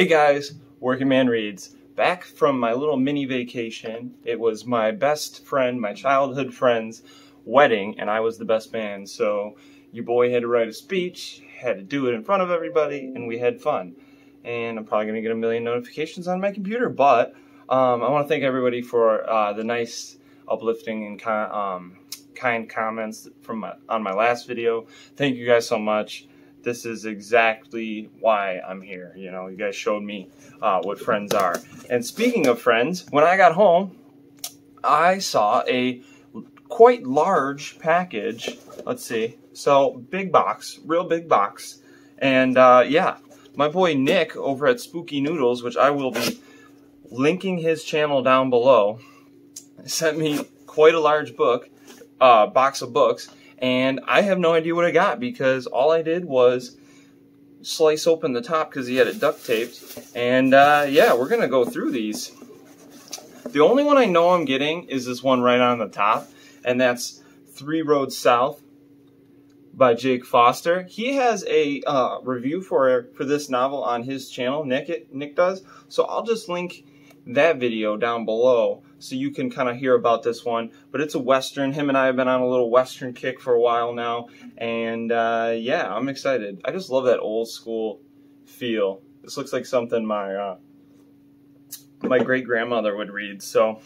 Hey guys, Working Man Reads. Back from my little mini vacation. It was my best friend, my childhood friend's wedding, and I was the best man. So your boy had to write a speech, had to do it in front of everybody, and we had fun. And I'm probably gonna get a million notifications on my computer, but um, I want to thank everybody for uh, the nice, uplifting, and um, kind comments from my, on my last video. Thank you guys so much this is exactly why I'm here. You know, you guys showed me uh, what friends are. And speaking of friends, when I got home, I saw a quite large package. Let's see. So, big box, real big box. And uh, yeah, my boy Nick over at Spooky Noodles, which I will be linking his channel down below, sent me quite a large book, uh, box of books and I have no idea what I got because all I did was slice open the top because he had it duct taped. And uh, yeah, we're going to go through these. The only one I know I'm getting is this one right on the top, and that's Three Roads South by Jake Foster. He has a uh, review for for this novel on his channel, Nick, Nick does. So I'll just link that video down below so you can kind of hear about this one. But it's a Western. Him and I have been on a little Western kick for a while now. And uh, yeah, I'm excited. I just love that old school feel. This looks like something my uh, my great grandmother would read. So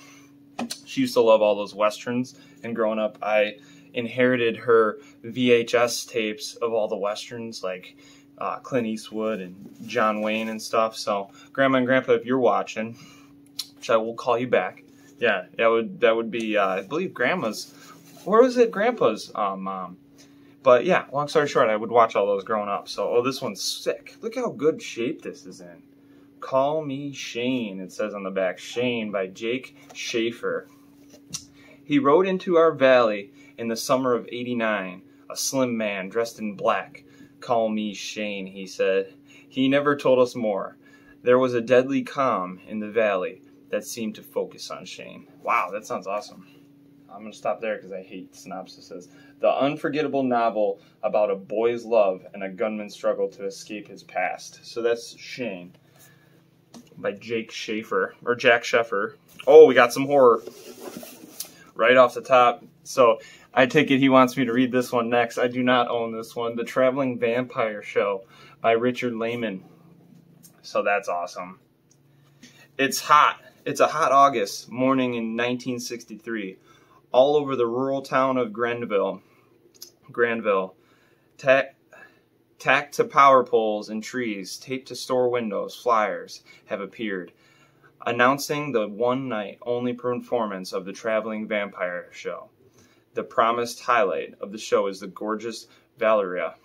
she used to love all those Westerns. And growing up, I inherited her VHS tapes of all the Westerns, like uh, Clint Eastwood and John Wayne and stuff. So, Grandma and Grandpa, if you're watching, which I will call you back. Yeah, that would that would be uh, I believe Grandma's, or was it Grandpa's um, mom? But yeah, long story short, I would watch all those growing up. So, oh, this one's sick. Look how good shape this is in. Call Me Shane, it says on the back. Shane by Jake Schaefer. He rode into our valley in the summer of 89, a slim man dressed in black. Call me Shane, he said. He never told us more. There was a deadly calm in the valley, that seemed to focus on Shane. Wow, that sounds awesome. I'm going to stop there because I hate synopsises. The unforgettable novel about a boy's love and a gunman's struggle to escape his past. So that's Shane by Jake Schaefer, or Jack Sheffer. Oh, we got some horror right off the top. So I take it he wants me to read this one next. I do not own this one. The Traveling Vampire Show by Richard Laymon. So that's awesome. It's hot it's a hot August morning in 1963. All over the rural town of Granville, Granville, tacked to power poles and trees, taped to store windows, flyers have appeared announcing the one night only performance of the traveling vampire show. The promised highlight of the show is the gorgeous Valeria,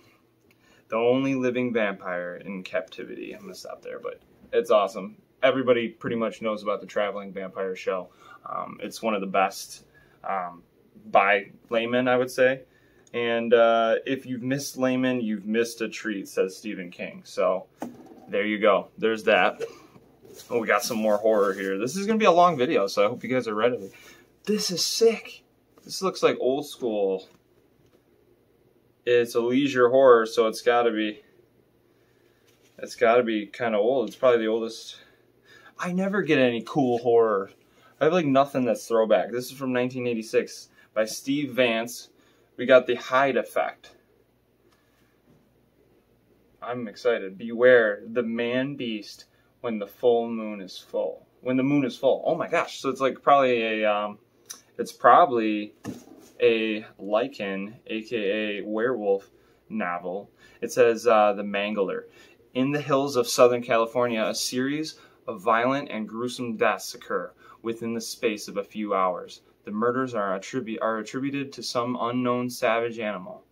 the only living vampire in captivity. I'm to stop there, but it's awesome everybody pretty much knows about the Traveling Vampire Show. Um, it's one of the best um, by Laymon, I would say. And uh, if you've missed Laymon, you've missed a treat, says Stephen King. So there you go. There's that. Oh, we got some more horror here. This is going to be a long video, so I hope you guys are ready. This is sick. This looks like old school. It's a leisure horror, so it's got to be... It's got to be kind of old. It's probably the oldest I never get any cool horror. I have like nothing that's throwback. This is from 1986 by Steve Vance. We got the Hyde Effect. I'm excited. Beware the man beast when the full moon is full. When the moon is full. Oh my gosh. So it's like probably a um it's probably a Lycan, aka werewolf novel. It says uh, The Mangler. In the hills of Southern California, a series of violent and gruesome deaths occur within the space of a few hours. The murders are, attribu- are attributed to some unknown savage animal.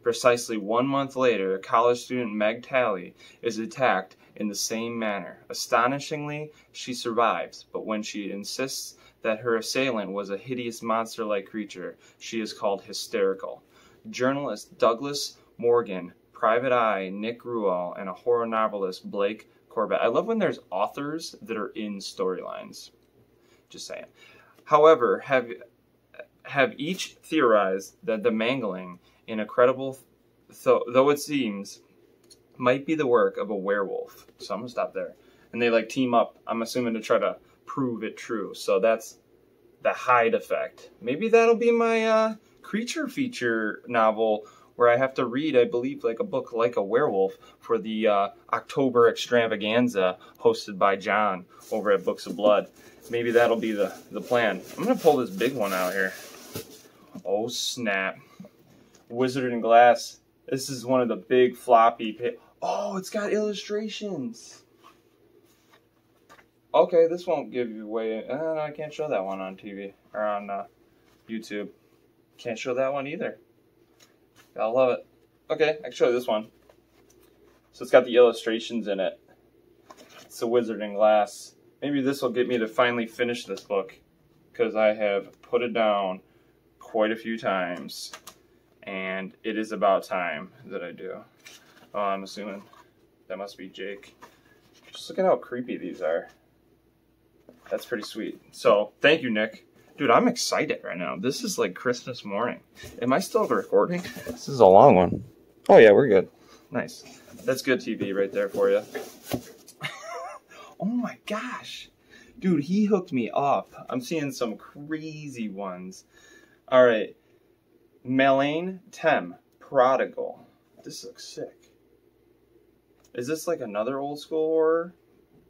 Precisely one month later, a college student Meg Talley is attacked in the same manner. Astonishingly, she survives, but when she insists that her assailant was a hideous monster like creature, she is called hysterical. Journalist Douglas Morgan, Private Eye Nick Ruall, and a horror novelist Blake Corbett. I love when there's authors that are in storylines. Just saying. However, have have each theorized that the mangling in a credible, th- though it seems, might be the work of a werewolf. So I'm gonna stop there. and they like team up. I'm assuming to try to prove it true. So that's the Hyde Effect. Maybe that'll be my uh, creature feature novel where I have to read, I believe, like a book like a werewolf for the uh, October extravaganza hosted by John over at Books of Blood. Maybe that'll be the, the plan. I'm going to pull this big one out here. Oh, snap. Wizard in Glass. This is one of the big floppy. oh, it's got illustrations. Okay, this won't give you away. Uh, I can't show that one on TV or on uh, YouTube. Can't show that one either. I love it. Okay, I can show you this one. So it's got the illustrations in it. It's a Wizard in Glass. Maybe this will get me to finally finish this book because I have put it down quite a few times and it is about time that I do. Oh, I'm assuming that must be Jake. Just look at how creepy these are. That's pretty sweet. So, thank you, Nick. Dude, I'm excited right now. This is like Christmas morning. Am I still recording? This is a long one. Oh yeah, we're good. Nice. That's good TV right there for you. oh my gosh. Dude, he hooked me up. I'm seeing some crazy ones. All right. Melanie Tem, Prodigal. This looks sick. Is this like another old school horror?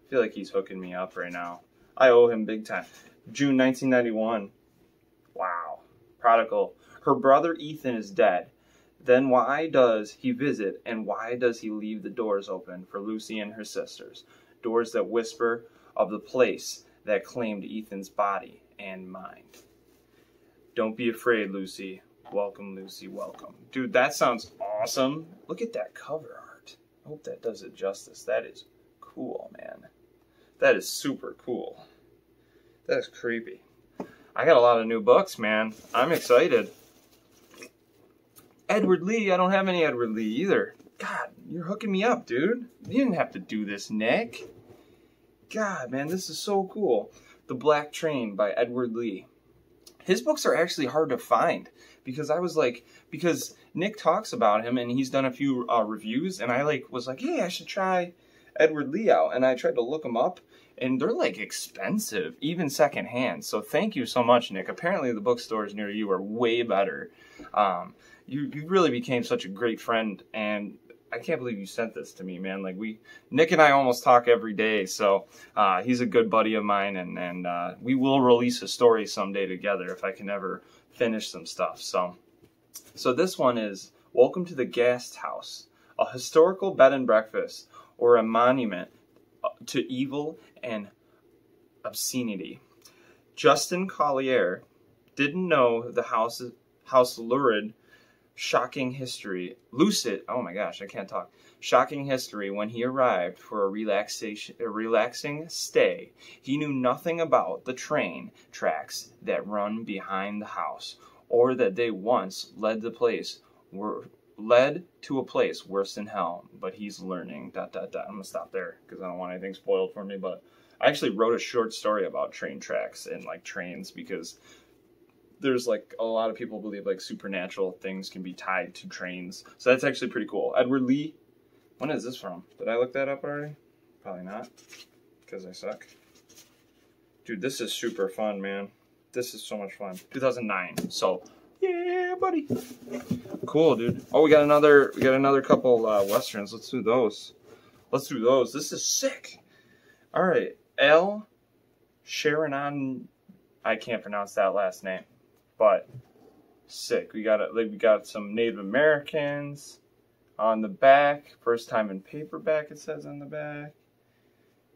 I feel like he's hooking me up right now. I owe him big time. June 1991. Wow. Prodigal. Her brother Ethan is dead. Then why does he visit and why does he leave the doors open for Lucy and her sisters? Doors that whisper of the place that claimed Ethan's body and mind. Don't be afraid, Lucy. Welcome, Lucy. Welcome. Dude, that sounds awesome. Look at that cover art. I hope that does it justice. That is cool, man. That is super cool. That's creepy. I got a lot of new books, man. I'm excited. Edward Lee, I don't have any Edward Lee either. God, you're hooking me up, dude. You didn't have to do this, Nick. God, man, this is so cool. The Black Train by Edward Lee. His books are actually hard to find because I was like, because Nick talks about him and he's done a few uh, reviews, and I like was like, hey, I should try Edward Lee out, and I tried to look him up, and they're like expensive, even secondhand. So thank you so much, Nick. Apparently, the bookstores near you are way better. Um, you you really became such a great friend, and I can't believe you sent this to me, man. Like we, Nick and I almost talk every day. So uh, he's a good buddy of mine, and and uh, we will release a story someday together if I can ever finish some stuff. So, so this one is Welcome to the Guest House, a historical bed and breakfast or a monument uh, to evil and obscenity. Justin Collier didn't know the house house lurid shocking history lucid oh my gosh i can't talk shocking history when he arrived for a relaxation a relaxing stay he knew nothing about the train tracks that run behind the house or that they once led the place were led to a place worse than hell, but he's learning. Dot dot dot. I'm gonna stop there because I don't want anything spoiled for me. But I actually wrote a short story about train tracks and like trains because there's like a lot of people believe like supernatural things can be tied to trains. So that's actually pretty cool. Edward Lee. When is this from? Did I look that up already? Probably not, because I suck. Dude, this is super fun, man. This is so much fun. 2009. So yeah, buddy. Cool, dude. Oh, we got another. We got another couple uh, westerns. Let's do those. Let's do those. This is sick. All right, L. Sharon. I can't pronounce that last name, but sick. We got it. We got some Native Americans on the back. First time in paperback. It says on the back.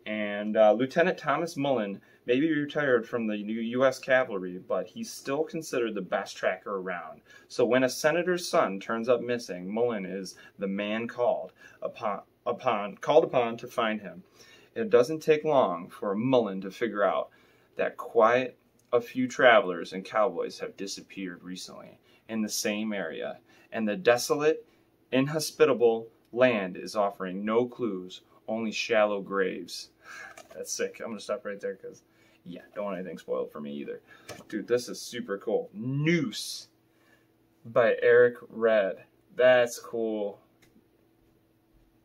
And uh, Lieutenant Thomas Mullen may be retired from the U.S. cavalry, but he's still considered the best tracker around. So when a senator's son turns up missing, Mullen is the man called upon, upon called upon to find him. It doesn't take long for Mullen to figure out that quite a few travelers and cowboys have disappeared recently in the same area, and the desolate, inhospitable land is offering no clues, only shallow graves. That's sick. I'm gonna stop right there because, yeah, don't want anything spoiled for me either. Dude, this is super cool. Noose by Eric Red. That's cool.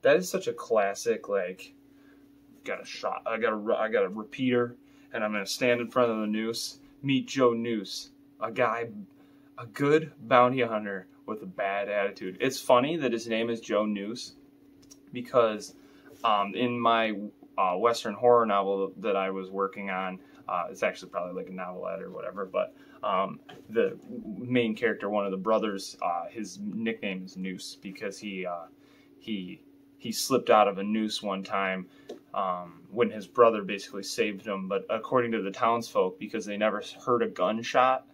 That is such a classic, like, got a shot. I got a I got a repeater, and I'm gonna stand in front of the noose. Meet Joe Noose, a guy, a good bounty hunter with a bad attitude. It's funny that his name is Joe Noose, because um, in my uh, Western horror novel that I was working on, uh, it's actually probably like a novelette or whatever, but um, the main character, one of the brothers, uh, his nickname is Noose because he uh, he he slipped out of a noose one time um, when his brother basically saved him. But according to the townsfolk, because they never heard a gunshot,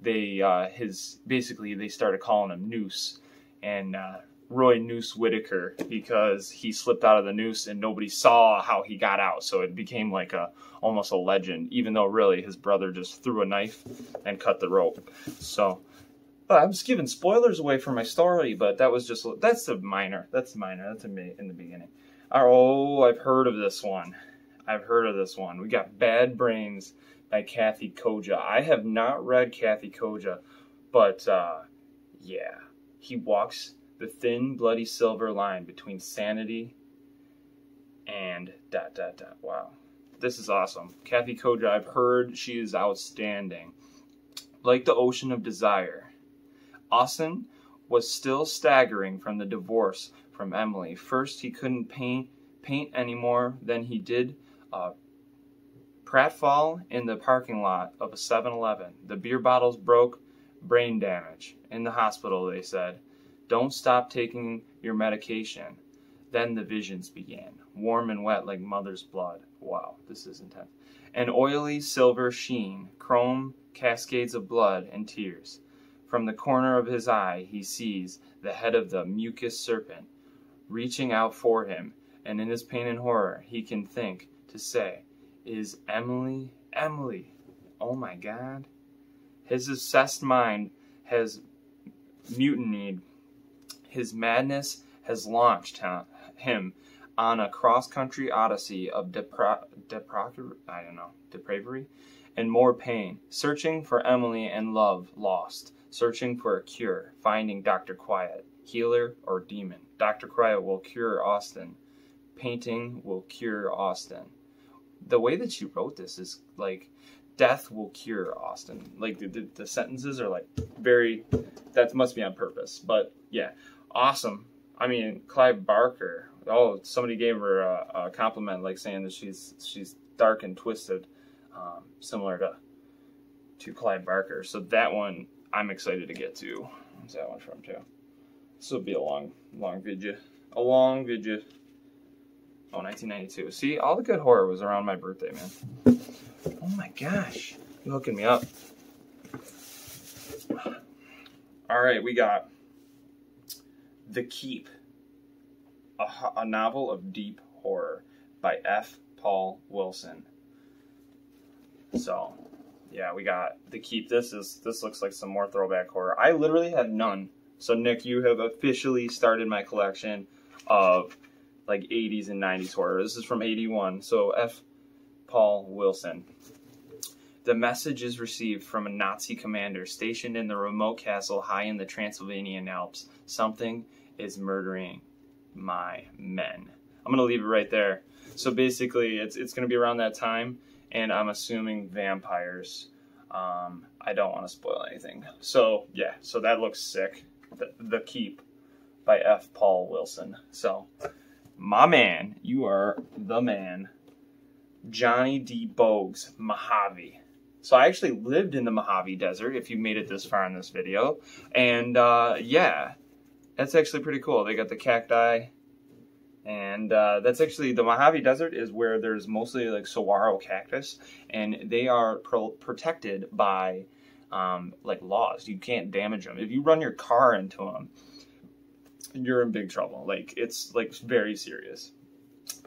they uh, his basically they started calling him Noose, and uh, Roy Noose Whitaker because he slipped out of the noose and nobody saw how he got out. So it became like a almost a legend, even though really his brother just threw a knife and cut the rope. So I'm just giving spoilers away from my story, but that was just that's a minor. That's minor. That's in the beginning. Oh, I've heard of this one. I've heard of this one. We got Bad Brains by Kathy Koja. I have not read Kathy Koja, but uh, yeah, he walks the thin, bloody silver line between sanity and dot dot dot. Wow, this is awesome. Kathy Koja, I've heard she is outstanding. Like the ocean of desire, Austin was still staggering from the divorce from Emily. First, he couldn't paint paint any more than he did. Uh, pratfall in the parking lot of a 7-Eleven. The beer bottles broke, brain damage. In the hospital, they said. Don't stop taking your medication. Then the visions began, warm and wet like mother's blood. Wow, this is intense. An oily silver sheen, chrome cascades of blood and tears. From the corner of his eye, he sees the head of the mucous serpent reaching out for him, and in his pain and horror, he can think to say, Is Emily, Emily? Oh my God. His obsessed mind has mutinied his madness has launched him on a cross-country odyssey of depra- depra- I don't know, depravity and more pain, searching for Emily and love lost, searching for a cure, finding Dr. Quiet, healer or demon. Dr. Quiet will cure Austin. Painting will cure Austin. The way that she wrote this is like death will cure Austin. Like the, the, the sentences are like very that must be on purpose. But yeah, awesome. I mean, Clive Barker. Oh, somebody gave her a, a compliment, like saying that she's she's dark and twisted, um, similar to to Clive Barker. So that one I'm excited to get to. What's that one from too? This will be a long, long video. A long video. Oh, 1992. See, all the good horror was around my birthday, man. Oh my gosh. You're hooking me up. All right, we got the Keep, a, a novel of deep horror by F. Paul Wilson. So, yeah, we got The Keep. This is this looks like some more throwback horror. I literally have none. So Nick, you have officially started my collection of like 80s and 90s horror. This is from 81. So F. Paul Wilson. The message is received from a Nazi commander stationed in the remote castle high in the Transylvanian Alps. Something is murdering my men. I'm gonna leave it right there. So basically, it's it's gonna be around that time, and I'm assuming vampires. Um, I don't want to spoil anything. So yeah, so that looks sick. The, the Keep by F. Paul Wilson. So, my man, you are the man. Johnny D. Boggs, Mojave. So I actually lived in the Mojave Desert, if you made it this far in this video. And uh, yeah, that's actually pretty cool. They got the cacti, and uh, that's actually the Mojave Desert is where there's mostly like saguaro cactus, and they are pro- protected by um, like laws. You can't damage them. If you run your car into them, you're in big trouble. Like it's like very serious,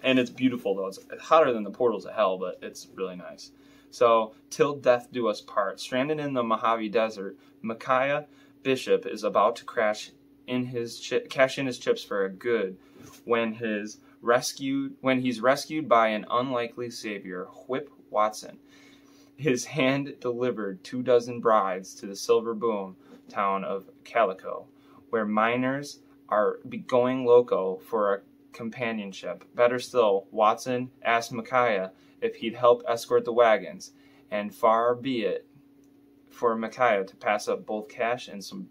and it's beautiful though. It's hotter than the portals of hell, but it's really nice. So, till death do us part. Stranded in the Mojave Desert, Micaiah Bishop is about to crash in his chi- cash in his chips for a good when his rescued when he's rescued by an unlikely savior, Whip Watson. His hand delivered two dozen brides to the silver boom town of Calico, where miners are going loco for a companionship. Better still, Watson asked Micaiah if he'd help escort the wagons, and far be it for Micaiah to pass up both cash and some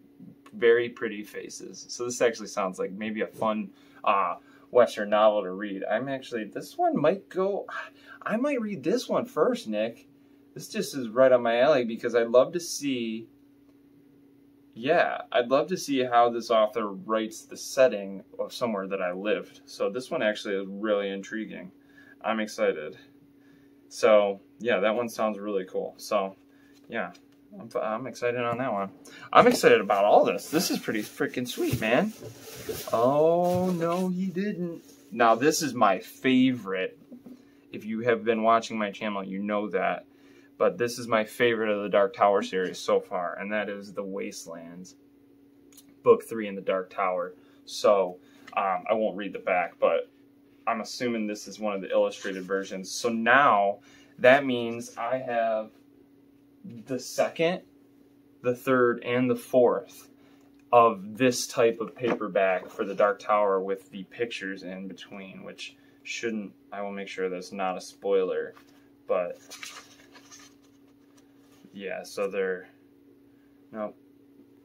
very pretty faces. So this actually sounds like maybe a fun uh, Western novel to read. I'm actually, this one might go, I might read this one first, Nick. This just is right on my alley because I'd love to see, yeah, I'd love to see how this author writes the setting of somewhere that I lived. So this one actually is really intriguing. I'm excited. So, yeah, that one sounds really cool. So, yeah, I'm, I'm excited on that one. I'm excited about all this. This is pretty freaking sweet, man. Oh, no, he didn't. Now, this is my favorite. If you have been watching my channel, you know that. But this is my favorite of the Dark Tower series so far, and that is The Wastelands. Book 3 in the Dark Tower. So, um, I won't read the back, but I'm assuming this is one of the illustrated versions. So now, that means I have the second, the third, and the fourth of this type of paperback for the Dark Tower with the pictures in between, which shouldn't, I will make sure that's not a spoiler, but yeah, so they're, no,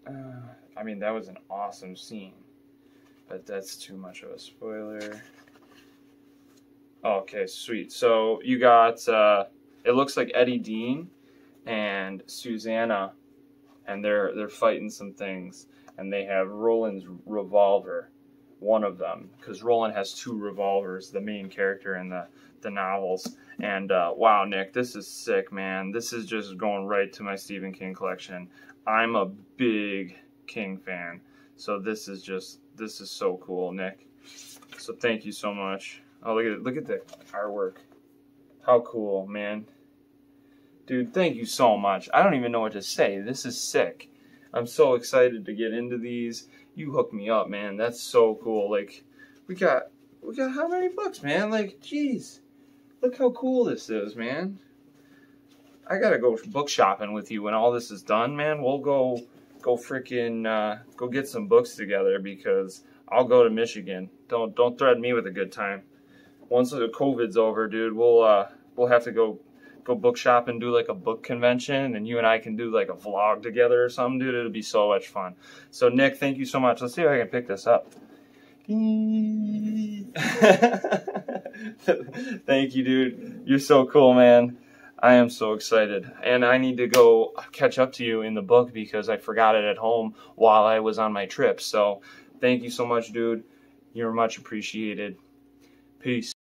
uh, I mean, that was an awesome scene, but that's too much of a spoiler. Okay, sweet. So you got, uh, it looks like Eddie Dean and Susanna, and they're they're fighting some things, and they have Roland's revolver, one of them, because Roland has two revolvers, the main character in the the novels. And uh, wow, Nick, this is sick, man. This is just going right to my Stephen King collection. I'm a big King fan, so this is just this is so cool, Nick. So thank you so much. Oh, look at. Look at the artwork. How cool, man. Dude, thank you so much. I don't even know what to say. This is sick. I'm so excited to get into these. You hooked me up, man. That's so cool. Like, we got, we got how many books, man? Like, jeez. Look how cool this is, man. I gotta go book shopping with you when all this is done, man. We'll go, go freaking, uh, go get some books together because I'll go to Michigan. Don't, don't threaten me with a good time. Once the COVID's over, dude, we'll, uh, we'll have to go go book shop and do like a book convention and you and I can do like a vlog together or something, dude. It'll be so much fun. So Nick, thank you so much. Let's see if I can pick this up. thank you, dude. You're so cool, man. I am so excited. And I need to go catch up to you in the book because I forgot it at home while I was on my trip. So thank you so much, dude. You're much appreciated. Peace.